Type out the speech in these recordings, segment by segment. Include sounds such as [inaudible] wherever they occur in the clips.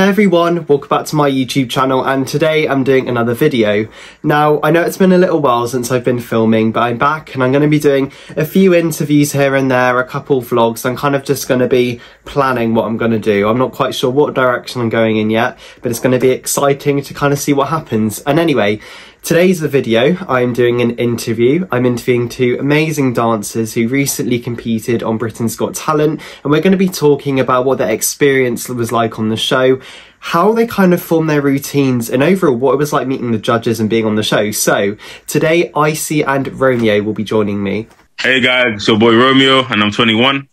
Hey everyone, welcome back to my YouTube channel and today I'm doing another video. Now, I know it's been a little while since I've been filming, but I'm back and I'm going to be doing a few interviews here and there, a couple vlogs. I'm kind of just going to be planning what I'm going to do. I'm not quite sure what direction I'm going in yet, but it's going to be exciting to kind of see what happens. And anyway, Today's the video. I'm doing an interview. I'm interviewing two amazing dancers who recently competed on Britain's Got Talent, and we're going to be talking about what their experience was like on the show, how they kind of form their routines, and overall what it was like meeting the judges and being on the show. So today, Icy and Romeo will be joining me. Hey guys, it's your boy Romeo, and I'm 21.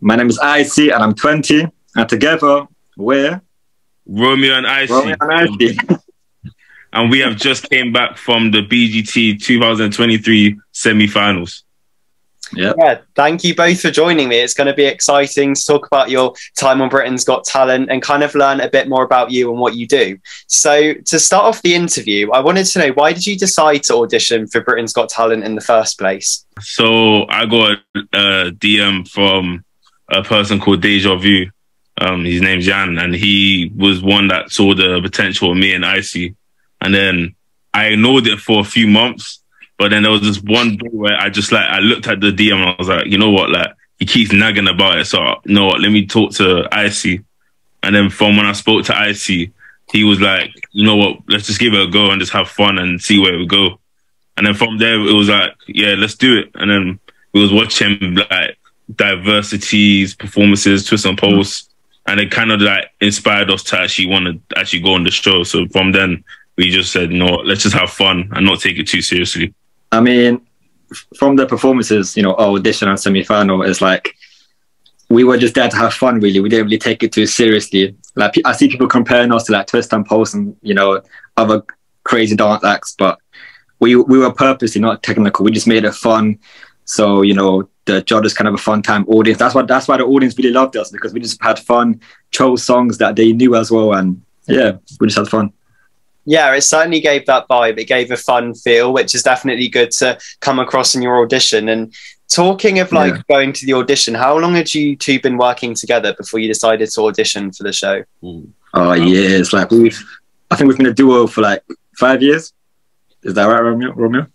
My name is Icy, and I'm 20, and together we're Romeo and Icy. Romeo and Icy. [laughs] and we have just came back from the BGT 2023 semi-finals. Yep. Yeah, thank you both for joining me. It's going to be exciting to talk about your time on Britain's Got Talent and kind of learn a bit more about you and what you do. So, to start off the interview, I wanted to know why did you decide to audition for Britain's Got Talent in the first place? So, I got a DM from a person called Deja Vu. Um, his name's Jan, and he was one that saw the potential of me and Icy and then I ignored it for a few months. But then there was this one day where I just like I looked at the DM and I was like, you know what, like he keeps nagging about it. So you know what, let me talk to Icy. And then from when I spoke to Icy, he was like, you know what, let's just give it a go and just have fun and see where we go. And then from there it was like, yeah, let's do it. And then we was watching like Diversity's, performances, twists and posts, and it kind of like inspired us to actually want to actually go on the show. So from then we just said, no, let's just have fun and not take it too seriously. I mean, from the performances, you know, audition and semi final, it's like we were just there to have fun, really. We didn't really take it too seriously. Like, I see people comparing us to like Twist and Pulse and, you know, other crazy dance acts, but we, we were purposely not technical. We just made it fun. So, you know, the judges kind of a fun time audience. That's why that's why the audience really loved us because we just had fun, chose songs that they knew as well, and yeah, we just had fun. Yeah, it certainly gave that vibe. It gave a fun feel, which is definitely good to come across in your audition. And talking of like yeah. going to the audition, how long had you two been working together before you decided to audition for the show? Oh, years. Like we've, I think we've been a duo for like five years. Is that right, Romeo? Romeo?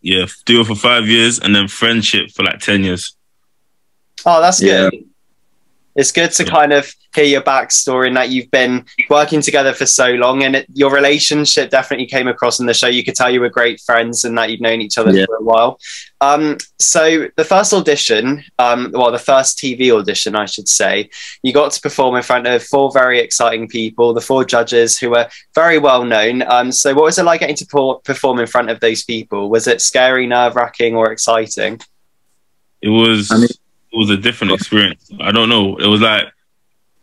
Yeah, duo for five years, and then friendship for like ten years. Oh, that's good. Yeah. It's good to kind of hear your backstory and that you've been working together for so long, and it, your relationship definitely came across in the show. You could tell you were great friends and that you'd known each other yeah. for a while. Um, so the first audition, um, well, the first TV audition, I should say, you got to perform in front of four very exciting people, the four judges who were very well known. Um, so what was it like getting to perform in front of those people? Was it scary, nerve wracking, or exciting? It was. I mean, it was a different experience. I don't know. It was like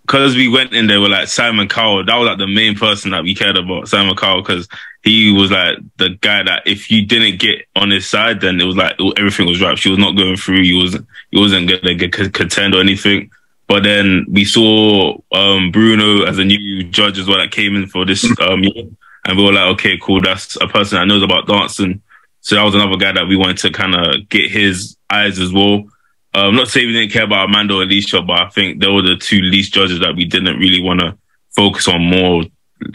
because we went in there with like Simon Cowell. That was like the main person that we cared about, Simon Cowell, because he was like the guy that if you didn't get on his side, then it was like everything was right. She was not going through. He wasn't. He wasn't gonna get contend or anything. But then we saw um, Bruno as a new judge as well that came in for this um, year, and we were like, okay, cool. That's a person that knows about dancing. So that was another guy that we wanted to kind of get his eyes as well. Um, not saying we didn't care about Amanda or Alicia, but I think they were the two least judges that we didn't really want to focus on more.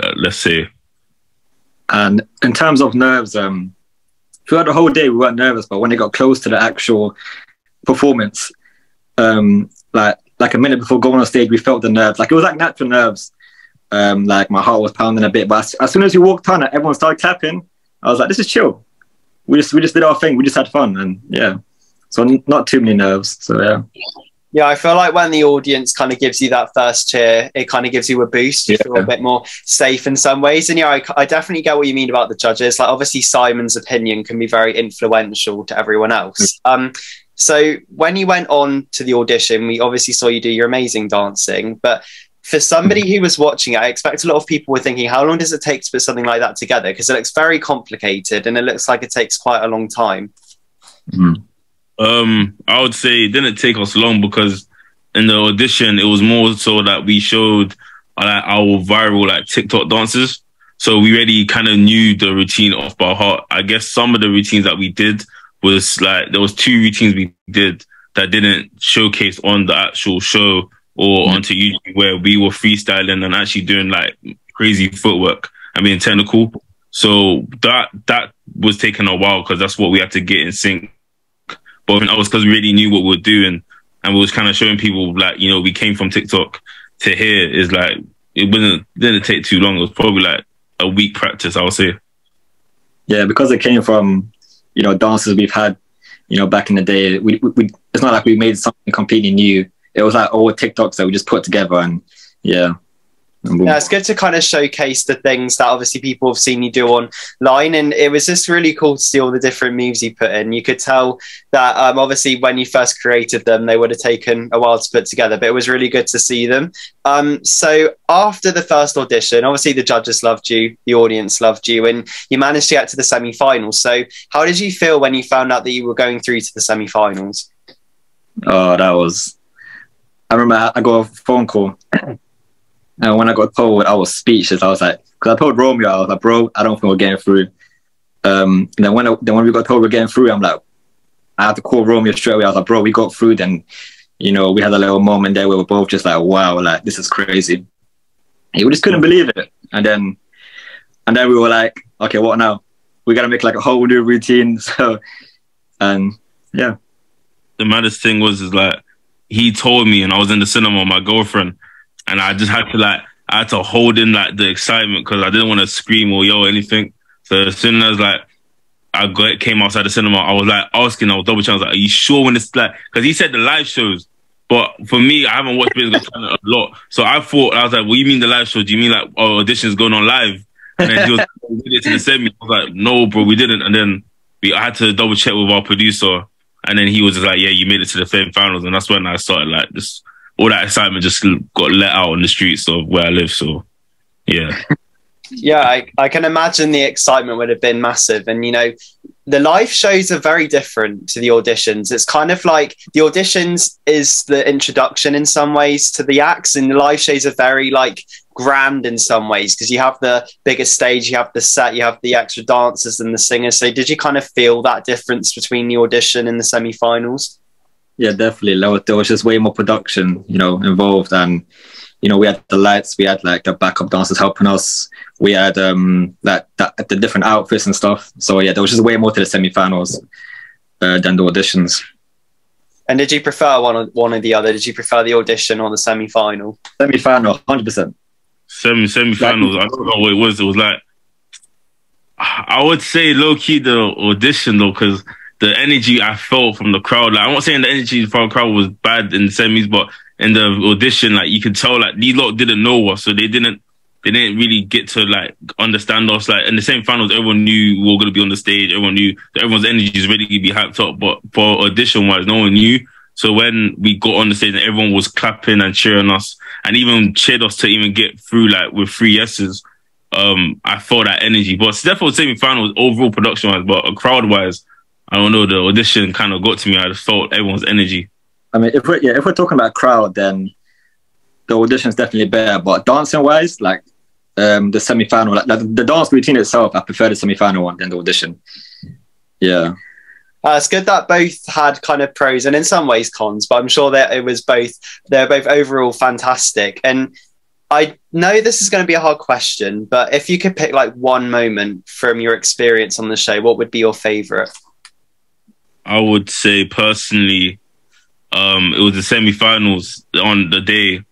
Uh, let's say. And in terms of nerves, um, throughout the whole day we weren't nervous, but when it got close to the actual performance, um, like like a minute before going on stage, we felt the nerves. Like it was like natural nerves. Um, like my heart was pounding a bit, but as, as soon as we walked on, everyone started clapping. I was like, "This is chill." We just we just did our thing. We just had fun, and yeah. So not too many nerves. So yeah. Yeah, I feel like when the audience kind of gives you that first cheer, it kind of gives you a boost. You yeah. feel a bit more safe in some ways. And yeah, I, I, definitely get what you mean about the judges. Like, obviously, Simon's opinion can be very influential to everyone else. Mm. Um, so when you went on to the audition, we obviously saw you do your amazing dancing. But for somebody who was watching it, I expect a lot of people were thinking, how long does it take to put something like that together? Because it looks very complicated and it looks like it takes quite a long time. Mm. Um, I would say it didn't take us long because in the audition it was more so that we showed like our viral like TikTok dances. So we already kind of knew the routine off by heart. I guess some of the routines that we did was like there was two routines we did that didn't showcase on the actual show or onto YouTube where we were freestyling and actually doing like crazy footwork I mean, technical. So that that was taking a while because that's what we had to get in sync. But I was because we really knew what we were doing and we was kind of showing people like you know we came from TikTok to here is like it wasn't didn't take too long. It was probably like a week practice, I would say. Yeah, because it came from you know dances we've had you know back in the day. We, we, we it's not like we made something completely new. It was like all TikToks that we just put together and yeah. Yeah, it's good to kind of showcase the things that obviously people have seen you do online, and it was just really cool to see all the different moves you put in. You could tell that um, obviously when you first created them, they would have taken a while to put together, but it was really good to see them. Um, so after the first audition, obviously the judges loved you, the audience loved you, and you managed to get to the semi-finals. So how did you feel when you found out that you were going through to the semi-finals? Oh, that was. I remember I got a phone call. And when I got told, I was speechless. I was like, because I told Romeo, I was like, bro, I don't think we're getting through. Um, and then when I, then when we got told we're getting through, I'm like, I had to call Romeo straight away. I was like, bro, we got through. Then, you know, we had a little moment there where we were both just like, wow, like this is crazy. And we just couldn't believe it. And then, and then we were like, okay, what now? We gotta make like a whole new routine. [laughs] So, and yeah. The maddest thing was is like he told me, and I was in the cinema with my girlfriend and I just had to like I had to hold in like the excitement because I didn't want to scream or yell or anything. So as soon as like I got came outside the cinema, I was like asking, I was double checking, I was like, "Are you sure when it's like?" Because he said the live shows, but for me, I haven't watched Business a lot, so I thought I was like, "What do you mean the live show? Do you mean like oh, auditions going on live?" And then he was we did it to the semi. I was like, "No, bro, we didn't." And then we I had to double check with our producer, and then he was just like, "Yeah, you made it to the finals," and that's when I started like just all that excitement just got let out on the streets of where I live. So, yeah. [laughs] yeah, I, I can imagine the excitement would have been massive. And, you know, the live shows are very different to the auditions. It's kind of like the auditions is the introduction in some ways to the acts, and the live shows are very like grand in some ways because you have the bigger stage, you have the set, you have the extra dancers and the singers. So, did you kind of feel that difference between the audition and the semi finals? Yeah, definitely. There was just way more production, you know, involved, and you know, we had the lights, we had like the backup dancers helping us, we had um like that the different outfits and stuff. So yeah, there was just way more to the semi-finals uh, than the auditions. And did you prefer one or one or the other? Did you prefer the audition or the semi-final? Semi-final, hundred percent. Semi semi-finals. I don't know what it was. It was like I would say low key the audition though, because the energy I felt from the crowd. Like, I'm not saying the energy from the crowd was bad in the semis, but in the audition, like you could tell, like these lot didn't know us, so they didn't they didn't really get to like understand us. Like in the same finals, everyone knew we were gonna be on the stage. Everyone knew everyone's energy is ready to be hyped up. But for audition wise, no one knew. So when we got on the stage and everyone was clapping and cheering us and even cheered us to even get through like with three yeses, um, I felt that energy. But definitely semi finals overall production wise, but crowd wise, I don't know, the audition kind of got to me. I just felt everyone's energy. I mean, if we're yeah, if we're talking about crowd, then the audition is definitely better. But dancing wise, like um, the semi final, like, like, the dance routine itself, I prefer the semi final one than the audition. Yeah. Uh, it's good that both had kind of pros and in some ways cons, but I'm sure that it was both. They're both overall fantastic. And I know this is going to be a hard question, but if you could pick like one moment from your experience on the show, what would be your favorite? I would say personally, um, it was the semi-finals on the day,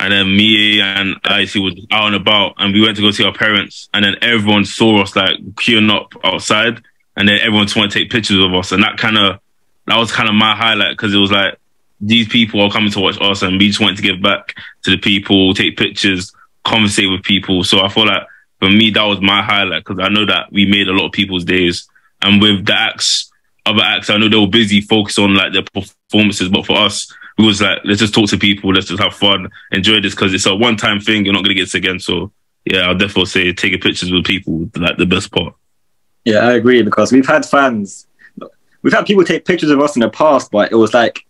and then me and Icy was out and about, and we went to go see our parents, and then everyone saw us like queuing up outside, and then everyone just wanted to take pictures of us, and that kind of that was kind of my highlight because it was like these people are coming to watch us, and we just wanted to give back to the people, take pictures, conversate with people. So I feel like for me that was my highlight because I know that we made a lot of people's days, and with the acts other acts, I know they were busy focused on like their performances, but for us, we was like, let's just talk to people, let's just have fun, enjoy this because it's a one time thing. You're not gonna get this again. So yeah, I'll definitely say taking pictures with people like the best part. Yeah, I agree because we've had fans, we've had people take pictures of us in the past, but it was like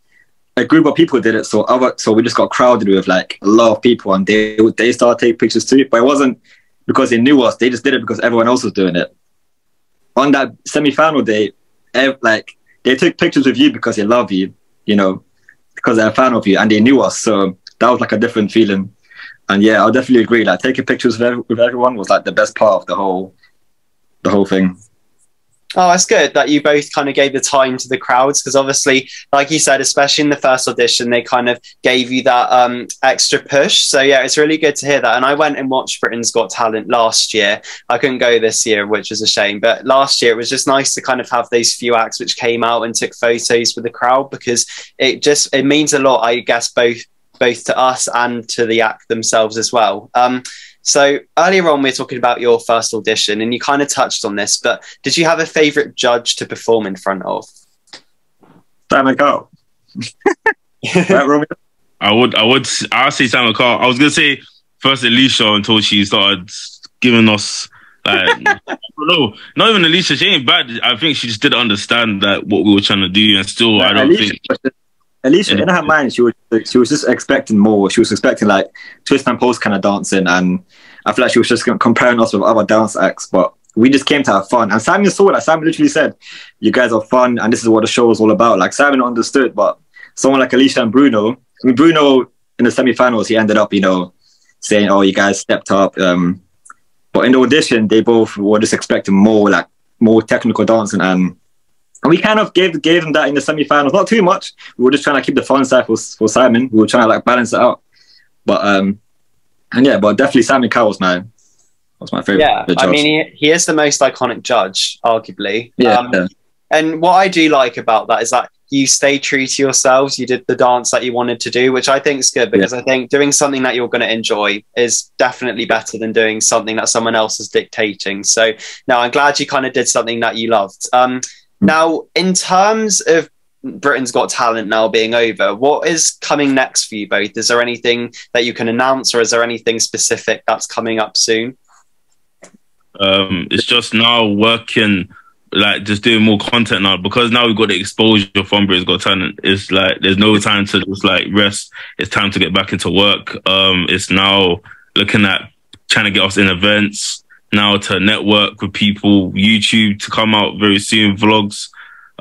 a group of people did it. So other, so we just got crowded with like a lot of people, and they they started taking pictures too. But it wasn't because they knew us; they just did it because everyone else was doing it. On that semi final day, like they took pictures with you because they love you, you know, because they're a fan of you and they knew us. So that was like a different feeling. And yeah, I'll definitely agree. Like taking pictures with, with everyone was like the best part of the whole, the whole thing. Oh, that's good that you both kind of gave the time to the crowds because obviously, like you said, especially in the first audition, they kind of gave you that um, extra push. So yeah, it's really good to hear that. And I went and watched Britain's Got Talent last year. I couldn't go this year, which was a shame. But last year it was just nice to kind of have those few acts which came out and took photos with the crowd because it just it means a lot, I guess, both both to us and to the act themselves as well. Um, so earlier on, we were talking about your first audition, and you kind of touched on this. But did you have a favorite judge to perform in front of? Simon Cowell. [laughs] I would, I would, I would say Simon Cowell. I was gonna say first Alicia until she started giving us like [laughs] no, not even Alicia. She ain't bad. I think she just didn't understand that what we were trying to do, and still, I don't Alicia, think. Alicia, in her mind, she was she was just expecting more. She was expecting like Twist and Pulse kind of dancing, and I feel like she was just comparing us with other dance acts. But we just came to have fun. And Simon saw that. Simon literally said, "You guys are fun, and this is what the show is all about." Like Simon understood, but someone like Alicia and Bruno, I mean, Bruno in the semi-finals, he ended up, you know, saying, "Oh, you guys stepped up." Um, but in the audition, they both were just expecting more, like more technical dancing and and we kind of gave gave them that in the semi-finals, not too much. We were just trying to keep the fun side for, for Simon. We were trying to like balance it out. But um, and yeah, but definitely Simon Cowell's man was my favorite. Yeah, I mean, he, he is the most iconic judge, arguably. Yeah, um, yeah. And what I do like about that is that you stay true to yourselves. You did the dance that you wanted to do, which I think is good because yeah. I think doing something that you're going to enjoy is definitely better than doing something that someone else is dictating. So, no, I'm glad you kind of did something that you loved. Um, now, in terms of Britain's Got Talent now being over, what is coming next for you both? Is there anything that you can announce, or is there anything specific that's coming up soon? Um, it's just now working, like just doing more content now because now we've got the exposure from Britain's Got Talent. It's like there's no time to just like rest. It's time to get back into work. Um, it's now looking at trying to get us in events now to network with people, YouTube to come out very soon, vlogs.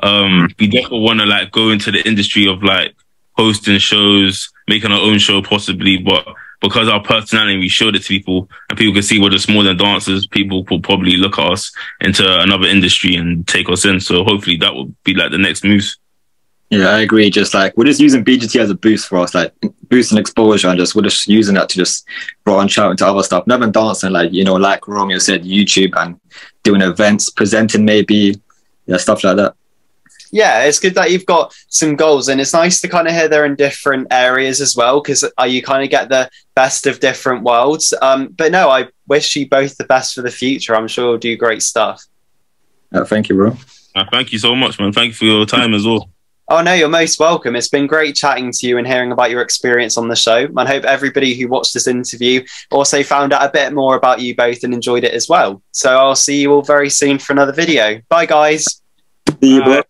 Um, we definitely want to like go into the industry of like hosting shows, making our own show possibly, but because our personality, we showed it to people and people can see we're just more than dancers. People will probably look at us into another industry and take us in. So hopefully that will be like the next moves. Yeah, I agree. Just like we're just using BGT as a boost for us, like boosting exposure, and just we're just using that to just branch out into other stuff. Never dancing, like you know, like Romeo said, YouTube and doing events, presenting maybe, yeah, stuff like that. Yeah, it's good that you've got some goals, and it's nice to kind of hear they're in different areas as well, because uh, you kind of get the best of different worlds. Um, but no, I wish you both the best for the future. I'm sure you'll do great stuff. Uh, thank you, bro. Uh, thank you so much, man. Thank you for your time as well. Oh, no, you're most welcome. It's been great chatting to you and hearing about your experience on the show. I hope everybody who watched this interview also found out a bit more about you both and enjoyed it as well. So I'll see you all very soon for another video. Bye, guys. See you,